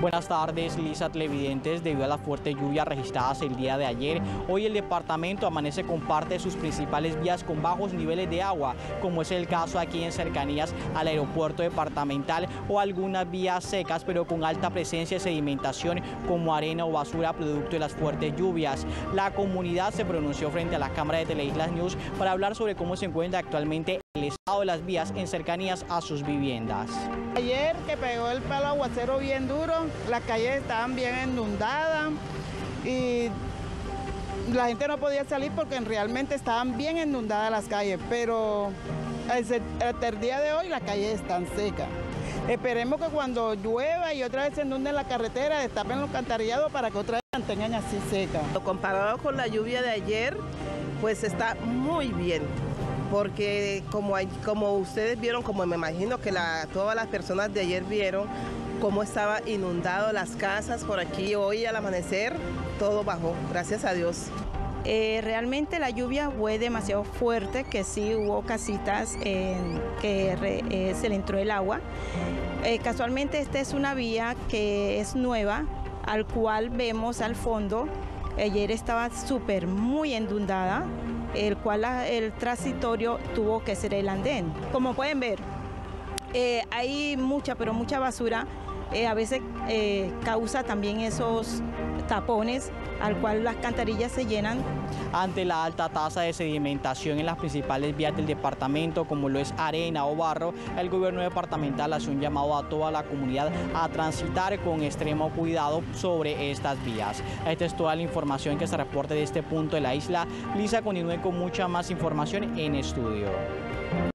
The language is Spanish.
Buenas tardes, Lisa Televidentes. Debido a las fuertes lluvias registradas el día de ayer, hoy el departamento amanece con parte de sus principales vías con bajos niveles de agua, como es el caso aquí en cercanías al aeropuerto departamental o algunas vías secas, pero con alta presencia de sedimentación como arena o basura producto de las fuertes lluvias. La comunidad se pronunció frente a la Cámara de Teleislas News para hablar sobre cómo se encuentra actualmente el estado de las vías en cercanías a sus viviendas. Ayer que pegó el palo aguacero bien duro, las calles estaban bien inundadas y la gente no podía salir porque realmente estaban bien inundadas las calles, pero hasta el día de hoy las calles están secas. Esperemos que cuando llueva y otra vez se inunden la carretera, destapen los cantarillados para que otra vez se mantengan así secas. Comparado con la lluvia de ayer, pues está muy bien porque como, como ustedes vieron, como me imagino que todas las personas de ayer vieron, cómo estaba inundado las casas por aquí hoy al amanecer, todo bajó, gracias a Dios. Eh, realmente la lluvia fue demasiado fuerte, que sí hubo casitas que eh, se le entró el agua. Eh, casualmente esta es una vía que es nueva, al cual vemos al fondo. Ayer estaba súper muy inundada, el cual el transitorio tuvo que ser el andén. Como pueden ver, eh, hay mucha, pero mucha basura. Eh, a veces eh, causa también esos tapones al cual las cantarillas se llenan. Ante la alta tasa de sedimentación en las principales vías del departamento, como lo es arena o barro, el gobierno departamental hace un llamado a toda la comunidad a transitar con extremo cuidado sobre estas vías. Esta es toda la información que se reporta de este punto de la isla. Lisa continúe con mucha más información en estudio.